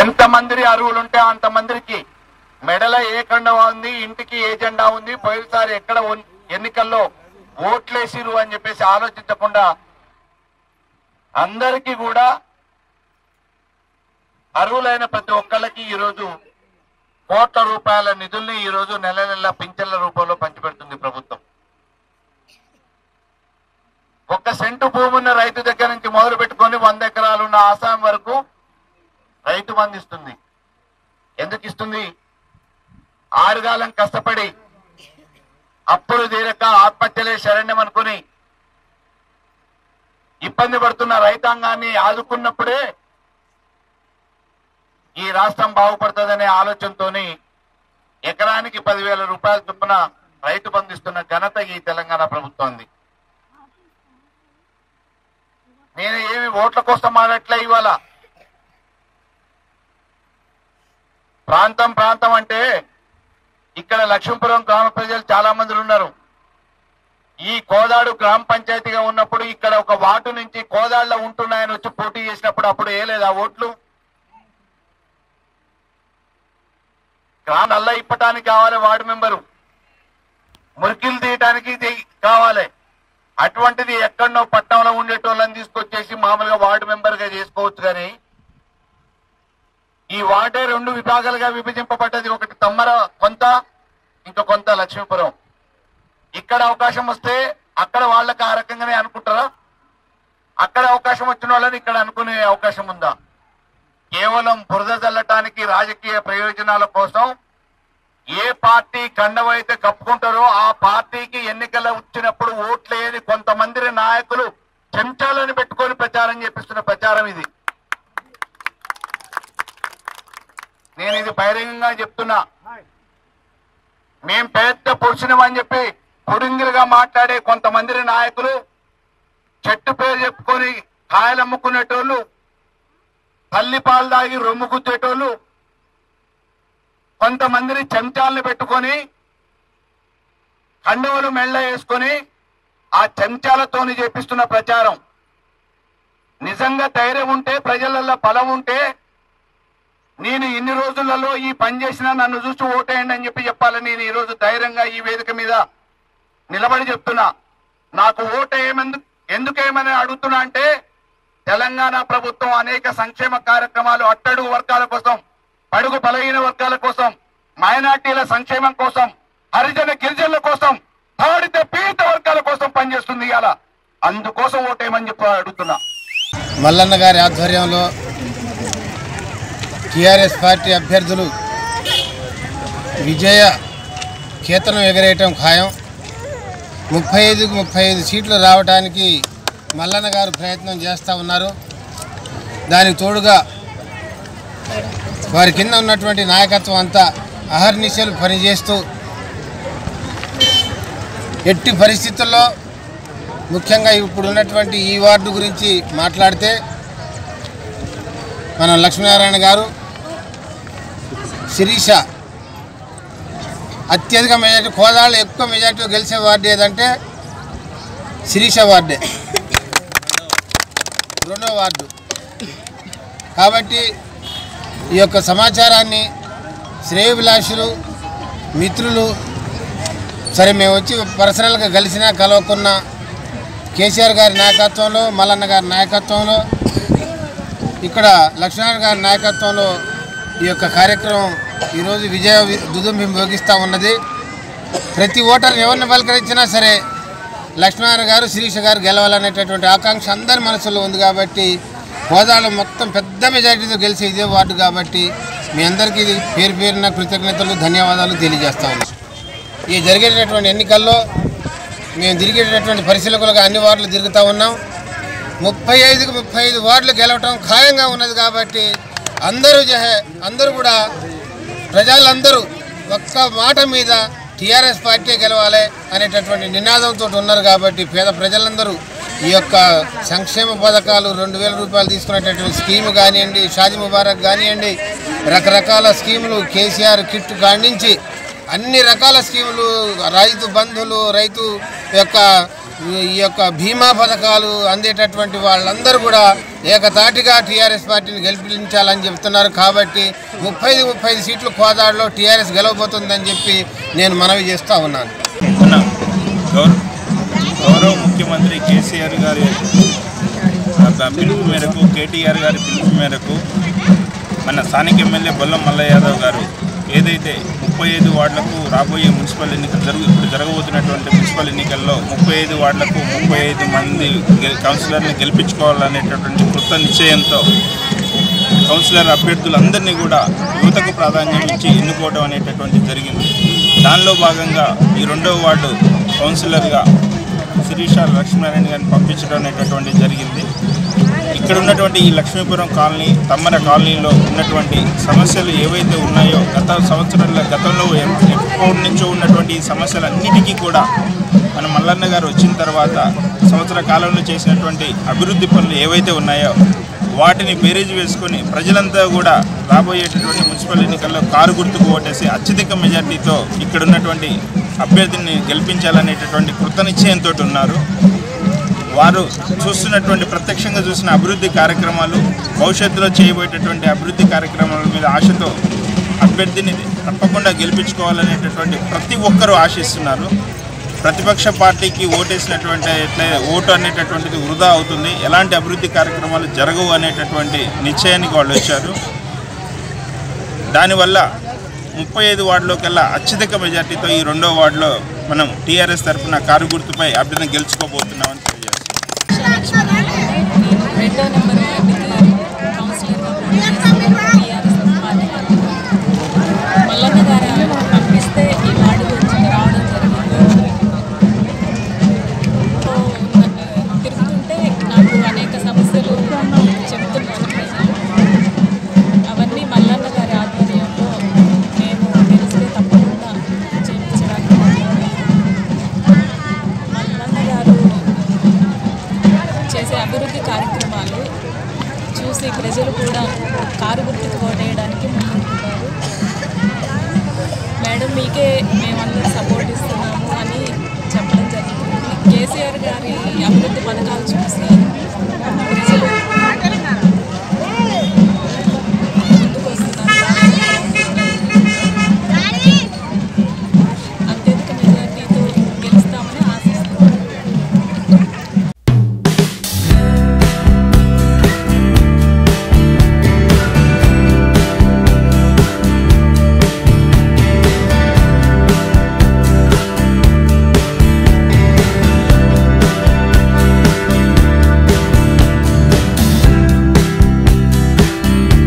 ఎంతమంది అరువులుంటే అంతమందికి మెడల ఏ కండ ఉంది ఇంటికి ఏ జెండా ఉంది పోయినసారి ఎక్కడ ఎన్నికల్లో ఓట్లేసిరు అని చెప్పేసి ఆలోచించకుండా అందరికీ కూడా అర్హులైన ప్రతి ఒక్కళ్ళకి ఈరోజు కోట్ల రూపాయల నిధుల్ని ఈ రోజు నెల నెల పింఛన్ల రూపంలో పంచిపెడుతుంది ప్రభుత్వం. ఒక్క సెంటు భూమి ఉన్న రైతు దగ్గర నుంచి మొదలు పెట్టుకొని వంద ఎకరాలు ఉన్న ఆసాం వరకు రైతు బంధు ఎందుకు ఇస్తుంది? ఆరుగాలం కష్టపడి అప్పులు తీరక ఆత్మహత్యలే శరణ్యం అనుకుని ఇబ్బంది పడుతున్న రైతాంగాన్ని ఆదుకున్నప్పుడే ఈ రాష్ట్రం బాగుపడుతుందనే ఆలోచనతోని ఎకరానికి పదివేల రూపాయల చొప్పున రైతు బంధిస్తున్న ఘనత ఈ తెలంగాణ ప్రభుత్వంది నేను ఏమి ఓట్ల కోసం ఆడట్లే ఇవాళ. ప్రాంతం ప్రాంతం అంటే ఇక్కడ లక్ష్మీపురం గ్రామ ప్రజలు చాలా మంది ఉన్నారు. ఈ కోదాడు గ్రామ పంచాయతీగా ఉన్నప్పుడు ఇక్కడ ఒక వార్డు నుంచి కోదాడులో ఉంటున్నాయని వచ్చి పోటీ చేసినప్పుడు అప్పుడు వేయలేదు ఆ ఓట్లు? గ్రామ నల్ల ఇప్పటానికి కావాలి వార్డు మెంబరు. మురికిలు తీయటానికి కావాలి. అటువంటిది ఎక్కడనో పట్టణంలో ఉండేటోళ్ళని తీసుకొచ్చేసి మామూలుగా వార్డు మెంబర్గా చేసుకోవచ్చు కానీ ఈ వార్డే రెండు విభాగాలుగా విభజింపబడ్డది. ఒకటి తమ్మర కొంత ఇంకా కొంత లక్ష్మీపురం. ఇక్కడ అవకాశం వస్తే అక్కడ వాళ్ళకి ఆ రకంగానే అనుకుంటారా? అక్కడ అవకాశం వచ్చిన వాళ్ళని ఇక్కడ అనుకునే అవకాశం ఉందా? కేవలం బురద చల్లటానికి రాజకీయ ప్రయోజనాల కోసం ఏ పార్టీ కండవైతే కప్పుకుంటారో ఆ పార్టీకి ఎన్నికలు వచ్చినప్పుడు ఓట్లేని కొంతమంది నాయకులు చెంచాలని పెట్టుకొని ప్రచారం చేపిస్తున్న ప్రచారం ఇది. నేను ఇది బహిరంగంగా చెప్తున్నా. మేం పెద్ద పురుషునం చెప్పి పుడింగిలుగా మాట్లాడే కొంతమంది నాయకులు చెట్టు పేరు చెప్పుకొని కాయలు అమ్ముకునేటోళ్ళు తల్లి పాలు తాగి రొమ్ము గుచ్చేటోళ్ళు కొంతమందిని చెంచాలను పెట్టుకొని కండువలు మెళ్ళ వేసుకొని ఆ చెంచాలతోని చేపిస్తున్న ప్రచారం. నిజంగా ధైర్యం ఉంటే ప్రజలలో బలం ఉంటే నేను ఇన్ని రోజులలో ఈ పని చేసినా నన్ను చూసి ఓటేయండి అని చెప్పి చెప్పాలని నేను ఈరోజు ధైర్యంగా ఈ వేదిక మీద నిలబడి చెప్తున్నా. నాకు ఓటేయమెందుకు ఎందుకేమని అడుగుతున్నా అంటే తెలంగాణ ప్రభుత్వం అనేక సంక్షేమ కార్యక్రమాలు అట్టడుగు వర్గాల కోసం అడుగు బలహీన వర్గాల కోసం మైనార్టీల సంక్షేమం కోసం హరిజన గిరిజనుల కోసం తాడిత పీడిత వర్గాల కోసం పనిచేస్తుంది ఇవాళ. అందుకోసం ఓటేయమని చెప్పి అడుగుతున్నా. మల్లన్న గారి ఆధ్వర్యంలో టీఆర్ఎస్ పార్టీ అభ్యర్థులు విజయ కేతనం ఎగరేయటం ఖాయం. ముప్పై ఐదుకు ముప్పై ఐదు సీట్లు రావడానికి మల్లన్న గారు ప్రయత్నం చేస్తూ ఉన్నారు. దానికి తోడుగా వారి కింద ఉన్నటువంటి నాయకత్వం అంతా అహర్నిశలు పనిచేస్తూ ఎట్టి పరిస్థితుల్లో ముఖ్యంగా ఇప్పుడు ఉన్నటువంటి ఈ వార్డు గురించి మాట్లాడితే మన లక్ష్మీనారాయణ గారు శిరీష అత్యధిక మెజార్టీ కోదాళ్ళు ఎక్కువ మెజార్టీ గెలిచే వార్డు ఏదంటే శిరీష వార్డే. రెండో వార్డు. కాబట్టి ఈ యొక్క సమాచారాన్ని శ్రేయభిలాషులు మిత్రులు సరే మేము వచ్చి పర్సనల్గా కలిసినా కలవకున్న కేసీఆర్ గారి నాయకత్వంలో మల్లన్న గారి నాయకత్వంలో ఇక్కడ లక్ష్మణ్ గారి నాయకత్వంలో ఈ యొక్క కార్యక్రమం ఈరోజు విజయ వి- దుదుంబి భోగిస్తూ ఉన్నది. ప్రతి ఓటర్ని ఎవరిని పలకరించినా సరే లక్ష్మణ్ గారు శిరీష గారు గెలవాలనేటటువంటి ఆకాంక్ష అందరి మనసులో ఉంది కాబట్టి హోదాలో మొత్తం పెద్ద మెజారిటీతో గెలిచే ఇదే వార్డు కాబట్టి మీ అందరికీ ఇది పేరు పేరున కృతజ్ఞతలు ధన్యవాదాలు తెలియజేస్తా ఉన్నాం. ఈ జరిగేటటువంటి ఎన్నికల్లో మేము తిరిగేటటువంటి పరిశీలకులుగా అన్ని వార్డులు తిరుగుతూ ఉన్నాం. ముప్పై ఐదుకు ముప్పై ఐదు వార్డులు గెలవటం ఖాయంగా ఉన్నది కాబట్టి అందరూ అందరూ కూడా ప్రజలందరూ ఒక్క మాట మీద టీఆర్ఎస్ పార్టీ గెలవాలి అనేటటువంటి నినాదంతో ఉన్నారు కాబట్టి పేద ప్రజలందరూ ఈ యొక్క సంక్షేమ పథకాలు రెండు వేల రూపాయలు తీసుకునేటటువంటి స్కీమ్ కానివ్వండి షాజీ ముబారక్ కానివ్వండి రకరకాల స్కీములు కేసీఆర్ కిట్ కాడించి అన్ని రకాల స్కీములు రైతు బంధులు రైతు యొక్క ఈ యొక్క బీమా పథకాలు అందేటటువంటి వాళ్ళందరూ కూడా ఏకతాటిగా టీఆర్ఎస్ పార్టీని గెలిపించాలని చెప్తున్నారు. కాబట్టి ముప్పై ముప్పై సీట్లు కోదాడులో టీఆర్ఎస్ గెలవబోతుందని చెప్పి నేను మనవి చేస్తూ ఉన్నాను. గౌరవ ముఖ్యమంత్రి కేసీఆర్ గారి పిలుపు మేరకు కేటీఆర్ గారి పిలుపు మేరకు మన స్థానిక ఎమ్మెల్యే బొల్లం మల్ల యాదవ్ గారు ఏదైతే ముప్పై ఐదు వార్డులకు రాబోయే మున్సిపల్ ఎన్నికలు జరుగు ఇప్పుడు జరగబోతున్నటువంటి మున్సిపల్ ఎన్నికల్లో ముప్పై ఐదు వార్డులకు ముప్పై ఐదు మంది కౌన్సిలర్ని గెలిపించుకోవాలనేటటువంటి కృత నిశ్చయంతో కౌన్సిలర్ అభ్యర్థులందరినీ కూడా యువతకు ప్రాధాన్యం ఇచ్చి ఎన్నుకోవడం అనేటటువంటి జరిగింది. దానిలో భాగంగా ఈ రెండవ వార్డు కౌన్సిలర్గా శిరీష లక్ష్మీనారాయణ గారిని పంపించడం అనేటటువంటి జరిగింది. ఇక్కడ ఉన్నటువంటి ఈ లక్ష్మీపురం కాలనీ తమ్మర కాలనీలో ఉన్నటువంటి సమస్యలు ఏవైతే ఉన్నాయో గత సంవత్సరాల గతంలో ఎప్పటి నుంచో ఉన్నటువంటి ఈ సమస్యలన్నిటికీ కూడా మన మల్లన్న గారు వచ్చిన తర్వాత సంవత్సర కాలంలో చేసినటువంటి అభివృద్ధి పనులు ఏవైతే ఉన్నాయో వాటిని బేరీజు వేసుకొని ప్రజలంతా కూడా రాబోయేటటువంటి మున్సిపల్ ఎన్నికల్లో కారు గుర్తుకు ఓటేసి అత్యధిక మెజార్టీతో ఇక్కడ ఉన్నటువంటి అభ్యర్థిని గెలిపించాలనేటటువంటి కృత నిశ్చయంతో ఉన్నారు. వారు చూస్తున్నటువంటి ప్రత్యక్షంగా చూసిన అభివృద్ధి కార్యక్రమాలు భవిష్యత్తులో చేయబోయేటటువంటి అభివృద్ధి కార్యక్రమాల మీద ఆశతో అభ్యర్థిని తప్పకుండా గెలిపించుకోవాలనేటటువంటి ప్రతి ఒక్కరూ ఆశిస్తున్నారు. ప్రతిపక్ష పార్టీకి ఓటేసినటువంటి ఎట్లే ఓటు అనేటటువంటిది వృధా అవుతుంది. ఎలాంటి అభివృద్ధి కార్యక్రమాలు జరగవు అనేటటువంటి నిశ్చయానికి వాళ్ళు వచ్చారు. దానివల్ల ముప్పై ఐదు వార్డులోకెల్లా అత్యధిక మెజార్టీతో ఈ రెండో వార్డులో మనం టీఆర్ఎస్ తరఫున కారు గుర్తుపై అభ్యర్థిని గెలుచుకోబోతున్నామని తెలియజేస్తున్నాం. అభివృద్ధి కార్యక్రమాలు చూసి ప్రజలు కూడా కారు గుర్తుకు ఓటేయడానికి ముందుంటున్నారు. మేడం మీకే మేమందరం సపోర్ట్ ఇస్తున్నాము అని చెప్పడం జరిగింది కేసీఆర్ గారి అభివృద్ధి పథకాలు చూసి